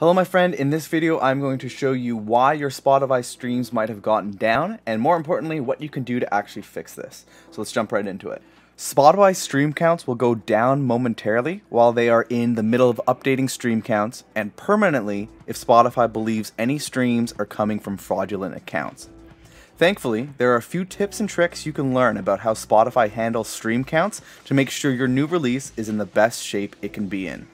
Hello my friend, in this video I'm going to show you why your Spotify streams might have gotten down, and more importantly, what you can do to actually fix this. So let's jump right into it. Spotify stream counts will go down momentarily while they are in the middle of updating stream counts, and permanently if Spotify believes any streams are coming from fraudulent accounts. Thankfully, there are a few tips and tricks you can learn about how Spotify handles stream counts to make sure your new release is in the best shape it can be in.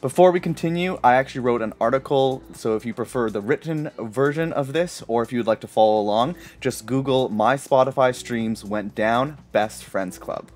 Before we continue, I actually wrote an article, so if you prefer the written version of this, or if you'd like to follow along, just Google My Spotify Streams Went Down Best Friends Club.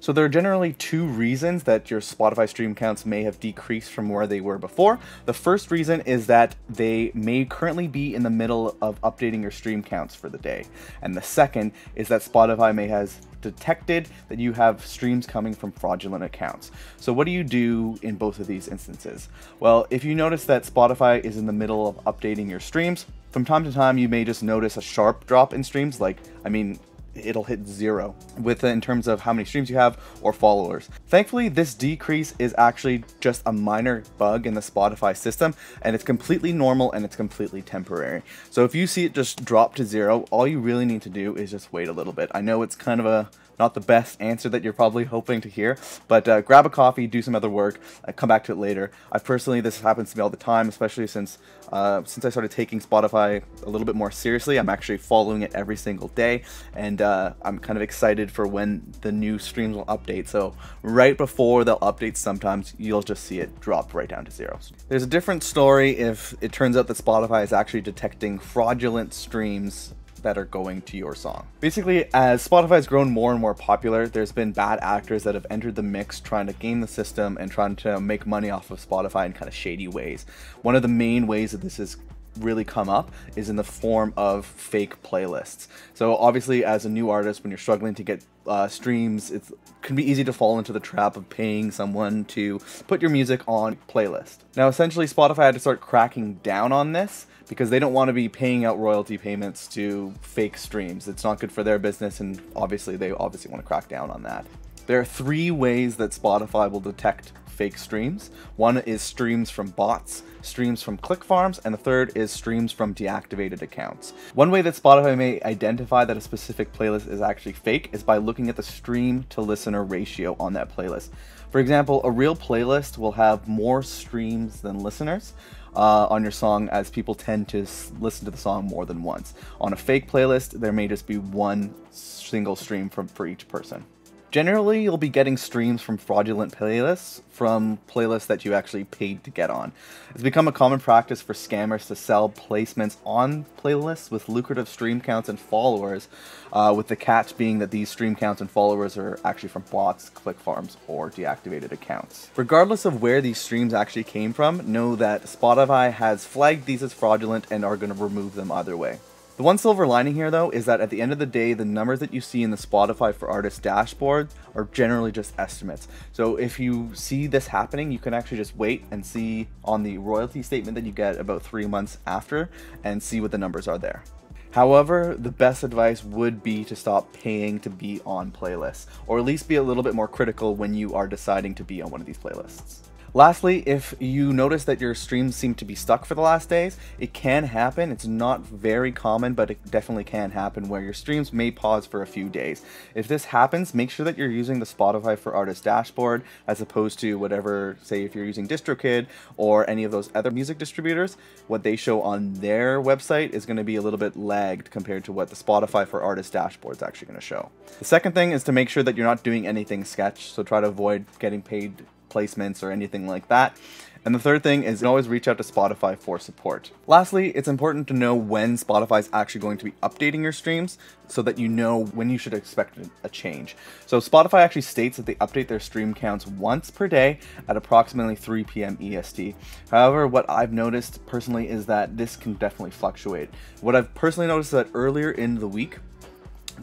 So there are generally two reasons that your Spotify stream counts may have decreased from where they were before. The first reason is that they may currently be in the middle of updating your stream counts for the day. And the second is that Spotify may has detected that you have streams coming from fraudulent accounts. So what do you do in both of these instances? Well, if you notice that Spotify is in the middle of updating your streams, from time to time you may just notice a sharp drop in streams like I mean it'll hit zero with uh, in terms of how many streams you have or followers. Thankfully, this decrease is actually just a minor bug in the Spotify system and it's completely normal and it's completely temporary. So if you see it just drop to zero, all you really need to do is just wait a little bit. I know it's kind of a not the best answer that you're probably hoping to hear, but uh, grab a coffee, do some other work, uh, come back to it later. I personally, this happens to me all the time, especially since uh, since I started taking Spotify a little bit more seriously. I'm actually following it every single day, and uh, I'm kind of excited for when the new streams will update. So right before they'll update, sometimes you'll just see it drop right down to zero. There's a different story if it turns out that Spotify is actually detecting fraudulent streams that are going to your song. Basically, as Spotify has grown more and more popular, there's been bad actors that have entered the mix trying to game the system and trying to make money off of Spotify in kind of shady ways. One of the main ways that this is really come up is in the form of fake playlists. So obviously as a new artist when you're struggling to get uh, streams it can be easy to fall into the trap of paying someone to put your music on playlist. Now essentially Spotify had to start cracking down on this because they don't want to be paying out royalty payments to fake streams. It's not good for their business and obviously they obviously want to crack down on that. There are three ways that Spotify will detect fake streams. One is streams from bots, streams from click farms, and the third is streams from deactivated accounts. One way that Spotify may identify that a specific playlist is actually fake is by looking at the stream to listener ratio on that playlist. For example, a real playlist will have more streams than listeners. Uh, on your song as people tend to listen to the song more than once. On a fake playlist, there may just be one single stream from for each person. Generally, you'll be getting streams from fraudulent playlists from playlists that you actually paid to get on. It's become a common practice for scammers to sell placements on playlists with lucrative stream counts and followers, uh, with the catch being that these stream counts and followers are actually from bots, click farms, or deactivated accounts. Regardless of where these streams actually came from, know that Spotify has flagged these as fraudulent and are going to remove them either way. The one silver lining here, though, is that at the end of the day, the numbers that you see in the Spotify for Artists dashboard are generally just estimates. So if you see this happening, you can actually just wait and see on the royalty statement that you get about three months after and see what the numbers are there. However, the best advice would be to stop paying to be on playlists, or at least be a little bit more critical when you are deciding to be on one of these playlists. Lastly, if you notice that your streams seem to be stuck for the last days, it can happen. It's not very common, but it definitely can happen where your streams may pause for a few days. If this happens, make sure that you're using the Spotify for Artists dashboard as opposed to whatever, say if you're using DistroKid or any of those other music distributors, what they show on their website is going to be a little bit lagged compared to what the Spotify for Artists dashboard is actually going to show. The second thing is to make sure that you're not doing anything sketch, so try to avoid getting paid placements or anything like that. And the third thing is always reach out to Spotify for support. Lastly, it's important to know when Spotify is actually going to be updating your streams so that you know when you should expect a change. So Spotify actually states that they update their stream counts once per day at approximately 3 p.m. EST. However, what I've noticed personally is that this can definitely fluctuate. What I've personally noticed is that earlier in the week,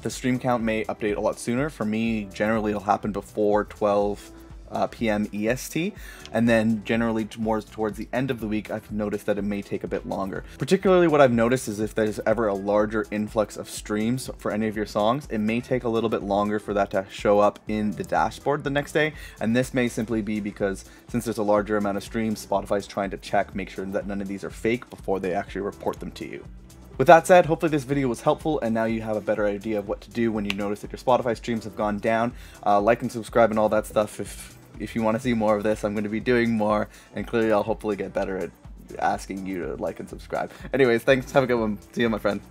the stream count may update a lot sooner. For me, generally it'll happen before 12 uh, p.m. EST, and then generally more towards the end of the week, I've noticed that it may take a bit longer. Particularly, what I've noticed is if there's ever a larger influx of streams for any of your songs, it may take a little bit longer for that to show up in the dashboard the next day, and this may simply be because since there's a larger amount of streams, Spotify's trying to check, make sure that none of these are fake before they actually report them to you. With that said, hopefully this video was helpful and now you have a better idea of what to do when you notice that your Spotify streams have gone down. Uh, like and subscribe and all that stuff if if you want to see more of this. I'm going to be doing more and clearly I'll hopefully get better at asking you to like and subscribe. Anyways, thanks. Have a good one. See you, my friend.